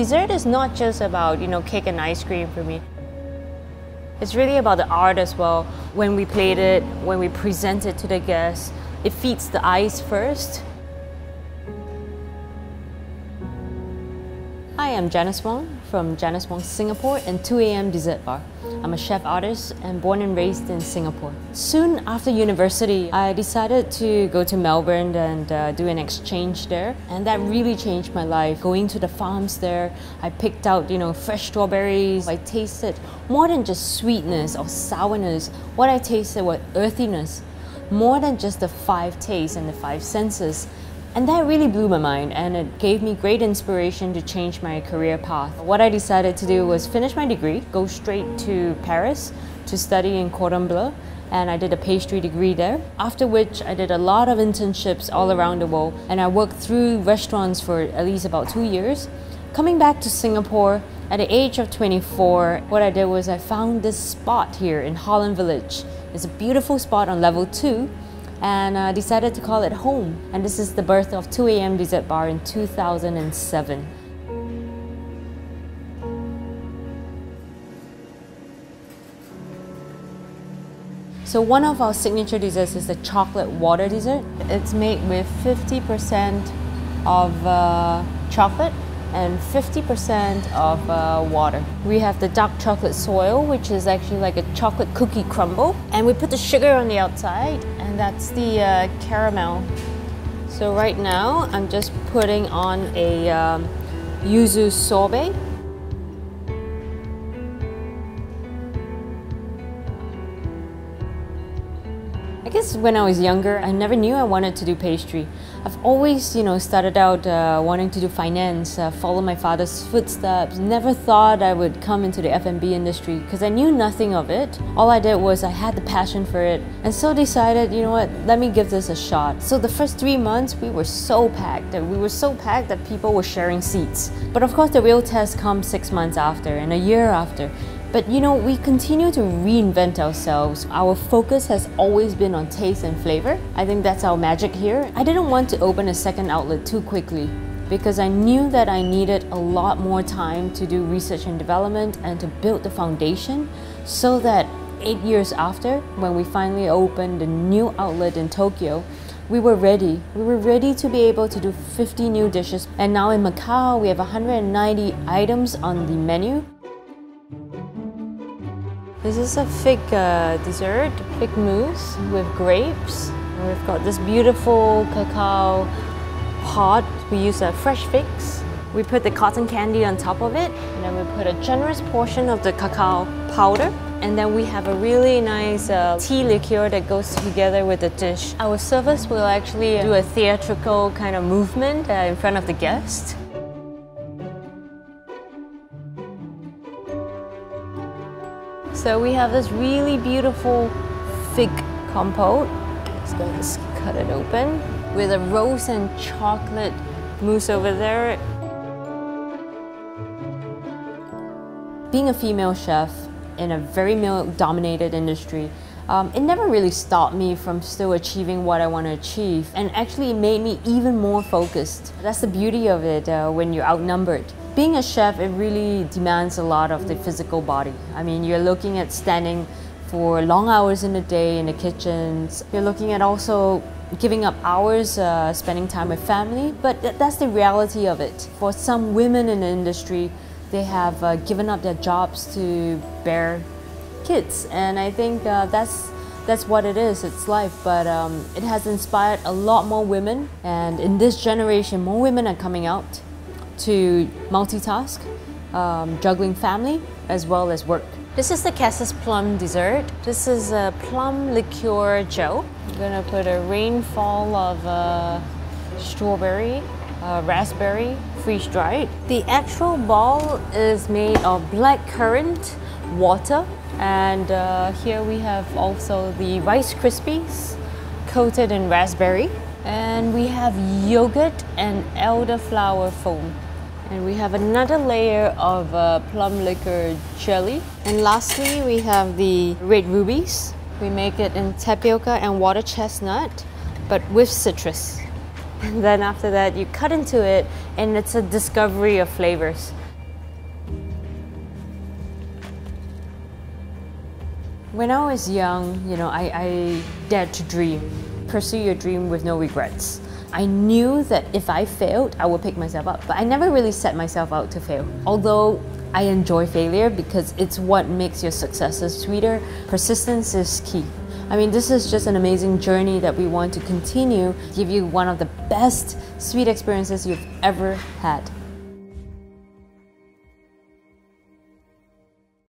dessert is not just about, you know, cake and ice cream for me. It's really about the art as well. When we plate it, when we present it to the guests, it feeds the eyes first. Hi, I'm Janice Wong from Janice Wong Singapore and 2AM Dessert Bar. I'm a chef artist and born and raised in Singapore. Soon after university, I decided to go to Melbourne and uh, do an exchange there. And that really changed my life. Going to the farms there, I picked out, you know, fresh strawberries. I tasted more than just sweetness or sourness. What I tasted was earthiness, more than just the five tastes and the five senses. And that really blew my mind and it gave me great inspiration to change my career path. What I decided to do was finish my degree, go straight to Paris to study in Cordon Bleu and I did a pastry degree there. After which I did a lot of internships all around the world and I worked through restaurants for at least about two years. Coming back to Singapore, at the age of 24, what I did was I found this spot here in Holland Village. It's a beautiful spot on level 2 and uh, decided to call it home. And this is the birth of 2AM Dessert Bar in 2007. So one of our signature desserts is the chocolate water dessert. It's made with 50% of uh, chocolate and 50% of uh, water. We have the dark chocolate soil, which is actually like a chocolate cookie crumble. And we put the sugar on the outside, and that's the uh, caramel. So right now, I'm just putting on a um, yuzu sorbet. I guess when I was younger, I never knew I wanted to do pastry. I've always, you know, started out uh, wanting to do finance, uh, follow my father's footsteps. Never thought I would come into the F&B industry because I knew nothing of it. All I did was I had the passion for it and so decided, you know what, let me give this a shot. So the first three months, we were so packed. That we were so packed that people were sharing seats. But of course, the real test comes six months after and a year after. But you know, we continue to reinvent ourselves. Our focus has always been on taste and flavor. I think that's our magic here. I didn't want to open a second outlet too quickly because I knew that I needed a lot more time to do research and development and to build the foundation so that eight years after, when we finally opened the new outlet in Tokyo, we were ready. We were ready to be able to do 50 new dishes. And now in Macau, we have 190 items on the menu. This is a fig uh, dessert, fig mousse with grapes. We've got this beautiful cacao pod. We use uh, fresh figs. We put the cotton candy on top of it, and then we put a generous portion of the cacao powder. And then we have a really nice uh, tea liqueur that goes together with the dish. Our service will actually do a theatrical kind of movement uh, in front of the guest. So we have this really beautiful fig compote. Let's go just cut it open with a rose and chocolate mousse over there. Being a female chef in a very male-dominated industry, um, it never really stopped me from still achieving what I want to achieve and actually it made me even more focused. That's the beauty of it uh, when you're outnumbered. Being a chef, it really demands a lot of the physical body. I mean, you're looking at standing for long hours in the day in the kitchens. You're looking at also giving up hours uh, spending time with family, but th that's the reality of it. For some women in the industry, they have uh, given up their jobs to bear kids, and I think uh, that's that's what it is. It's life, but um, it has inspired a lot more women, and in this generation, more women are coming out to multitask, um, juggling family as well as work. This is the Cassis Plum dessert. This is a plum liqueur gel. I'm gonna put a rainfall of uh, strawberry, uh, raspberry, freeze dried. The actual ball is made of black currant, water, and uh, here we have also the Rice Krispies coated in raspberry. And we have yogurt and elderflower foam. And we have another layer of uh, plum liqueur jelly. And lastly, we have the red rubies. We make it in tapioca and water chestnut, but with citrus. And then after that, you cut into it, and it's a discovery of flavors. When I was young, you know, I, I dared to dream. Pursue your dream with no regrets. I knew that if I failed, I would pick myself up, but I never really set myself out to fail. Although I enjoy failure because it's what makes your successes sweeter, persistence is key. I mean, this is just an amazing journey that we want to continue, give you one of the best sweet experiences you've ever had.